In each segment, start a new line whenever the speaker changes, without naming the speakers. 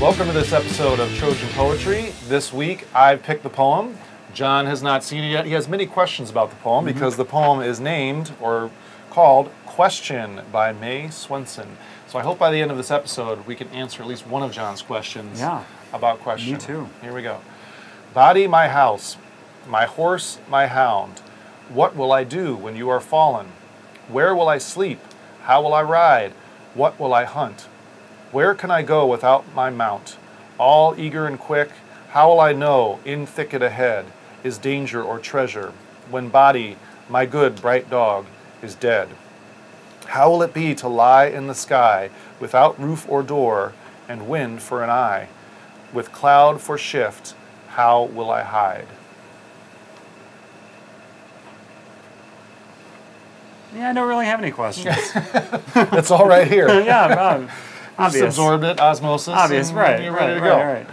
Welcome to this episode of Trojan Poetry. This week I've picked the poem. John has not seen it yet. He has many questions about the poem mm-hmm. because the poem is named or called Question by May Swenson. So I hope by the end of this episode we can answer at least one of John's questions
Yeah.
about question.
Me too.
Here we go. Body, my house, my horse, my hound. What will I do when you are fallen? Where will I sleep? How will I ride? What will I hunt? Where can I go without my mount? All eager and quick, how will I know in thicket ahead is danger or treasure when body, my good bright dog, is dead? How will it be to lie in the sky without roof or door and wind for an eye? With cloud for shift, how will I hide?
Yeah, I don't really have any questions.
It's all right here.
yeah, um, um,
Just
obvious.
absorbed it, osmosis.
Obvious,
and
right.
You're ready
right,
to go.
Right, right.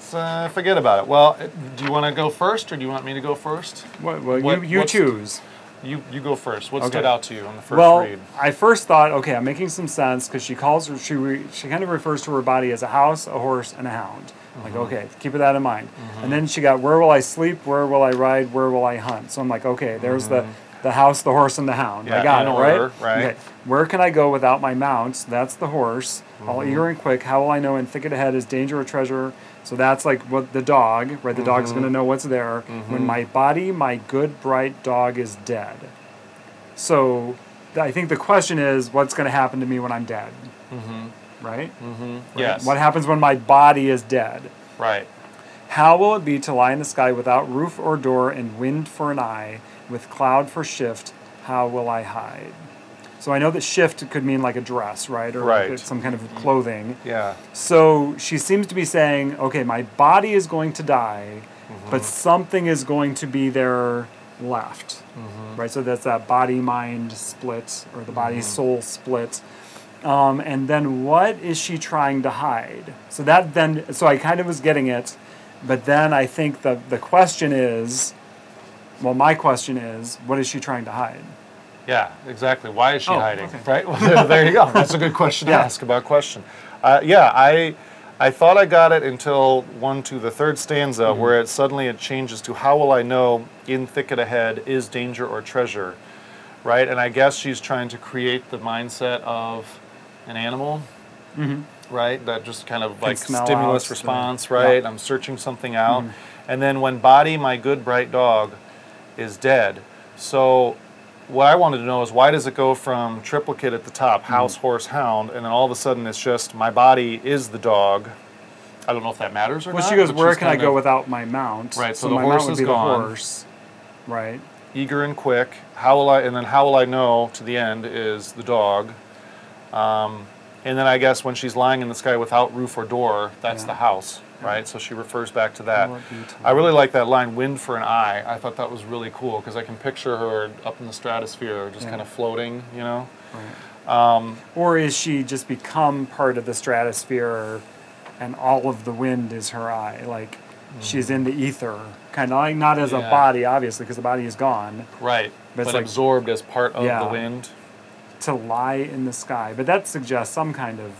So, uh, forget about it. Well, do you want to go first, or do you want me to go first?
What, well,
What-
you, you choose.
You you go first. What
Okay.
stood out to you on the first
well,
read?
I first thought, okay, I'm making some sense because she calls her, she re, she kind of refers to her body as a house, a horse, and a hound.
Mm-hmm.
Like, okay, keep that in mind. And then she got, where will I sleep? Where will I ride? Where will I hunt? So I'm like, okay, there's the the house, the horse, and the hound.
Mm-hmm. Yeah,
I got it,
order,
right?
right.
Okay. Where can I go without my mount? That's the horse. All
Mm-hmm.
eager and quick. How will I know in thicket ahead is danger or treasure? So that's like what the dog, right? The dog's
Mm-hmm.
going to know what's there. When my body, my good bright dog is dead. So I think the question is, what's going to happen to me when I'm dead? Mm-hmm. Right?
Yes.
What happens when my body is dead?
Right.
How will it be to lie in the sky without roof or door and wind for an eye, with cloud for shift? How will I hide? So I know that shift could mean like a dress, right? Or like some kind of clothing.
Yeah.
So she seems to be saying, okay, my body is going to die,
Mm-hmm.
but something is going to be there left.
Mm-hmm.
Right? So that's that body mind split or the body
Mm-hmm.
soul split. Um, and then what is she trying to hide? So that then, so I kind of was getting it, but then I think the, the question is, well, my question is, what is she trying to hide?
Yeah. Exactly. Why is she
Oh,
hiding?
okay.
Right. Well, there, there you go. That's a good question to
Yeah.
ask about question. Uh, yeah. I. I thought I got it until one to the third stanza,
Mm-hmm.
where it suddenly it changes to "How will I know in thicket ahead is danger or treasure?" Right, and I guess she's trying to create the mindset of an animal, right? That just kind of like stimulus response,
yeah.
right? I'm searching something out,
Mm-hmm.
and then when body, my good bright dog, is dead. So, what I wanted to know is why does it go from triplicate at the top,
Mm-hmm.
house, horse, hound, and then all of a sudden it's just my body is the dog. I don't know if that matters or
Well,
not.
she goes, where can I go
of
without my mount?
Right, so the
my
horse
mount would
is
be
gone.
the horse. Right.
eager and quick. How will I? And then how will I know? To the end is the dog. Um, and then I guess when she's lying in the sky without roof or door, that's
Yeah.
the house, right? So she refers back to that.
will it be to
I really like that line, "Wind for an eye." I thought that was really cool because I can picture her up in the stratosphere, just
Yeah.
kind of floating, you know. Right.
Um, or is she just become part of the stratosphere and all of the wind is her eye? Like she's hmm. in the ether, kind of like not as a body, obviously, because the body is gone,
Right.
But
But,
like-
absorbed as part of
Yeah.
the wind.
to lie in the sky. But that suggests some kind of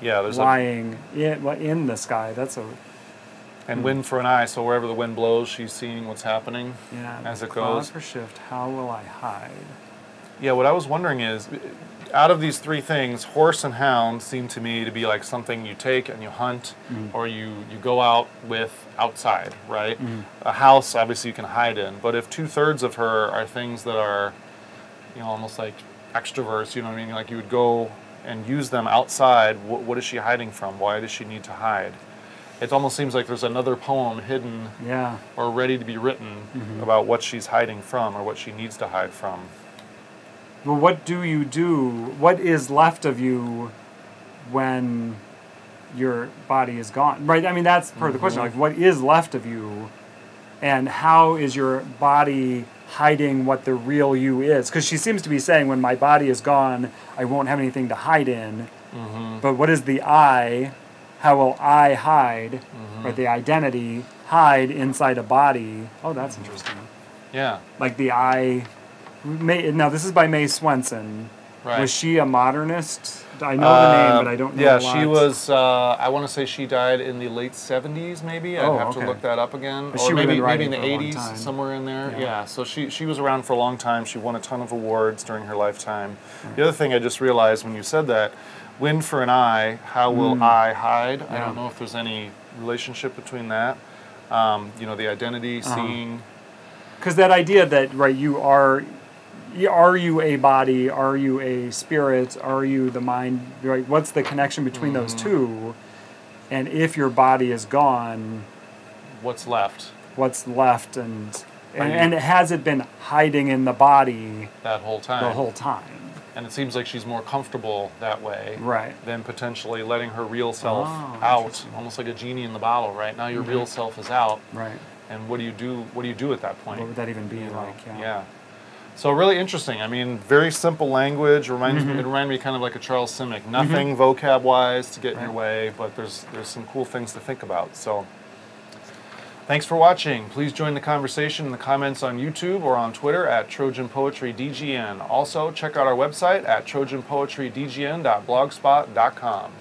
Yeah. There's a
lying in, well, in the sky. That's a,
and wind for an eye. So wherever the wind blows, she's seeing what's happening
yeah.
as it goes.
for shift, how will I hide?
Yeah, what I was wondering is, out of these three things, horse and hound seem to me to be like something you take and you hunt, mm. or you you go out with outside, right? Mm. A house, obviously, you can hide in. But if two thirds of her are things that are, you know, almost like extroverts, you know what I mean? Like you would go and use them outside. What, what is she hiding from? Why does she need to hide? It almost seems like there's another poem hidden
Yeah.
or ready to be written mm-hmm. about what she's hiding from or what she needs to hide from.
Well, what do you do? What is left of you when your body is gone? Right? I mean, that's part of the question. Mm-hmm. Like, what is left of you, and how is your body hiding what the real you is? Because she seems to be saying, when my body is gone, I won't have anything to hide in. Mm-hmm. But what is the I? How will I hide? Mm-hmm. Or The identity hide inside a body. Oh, that's mm-hmm. interesting
Yeah.
like the I. May, now this is by May Swenson,
Right.
Was she a modernist? I know the name, but I don't know.
Yeah,
a lot.
she was. Uh, I want to say she died in the late '70s, maybe. I'd
Oh,
have
okay.
to look that up again.
But
or maybe maybe in the
writing for a long
'80s, somewhere in there.
Yeah.
Yeah. So she she was around for a long time. She won a ton of awards during her lifetime. The other thing I just realized when you said that, "Win for an eye, how will I hide?" I
Mm.
Don't know if there's any relationship between that. Um, you know, the identity,
Uh-huh.
seeing.
because that idea that right you are are you a body? Are you a spirit? Are you the mind? Right what's the connection between those
Mm-hmm.
two? And if your body is gone
What's left?
what's left? And and, and has it been hiding in the body
that whole time?
the whole time?
And it seems like she's more comfortable that way
right.
than potentially letting her real self
Oh,
out, almost like a genie in the bottle. Right? Now, your real self is out,
right.
And what do you do? What do you do at that point?
what would that even be
You
like? Yeah.
Yeah. So really interesting. I mean, very simple language. Reminds
Mm-hmm.
me. It reminded me kind of like a Charles Simic. Nothing vocab wise to get in your way, but there's there's some cool things to think about. So. Thanks for watching. Please join the conversation in the comments on YouTube or on Twitter at Trojan Poetry DGN. Also, check out our website at trojanpoetrydgn.blogspot.com.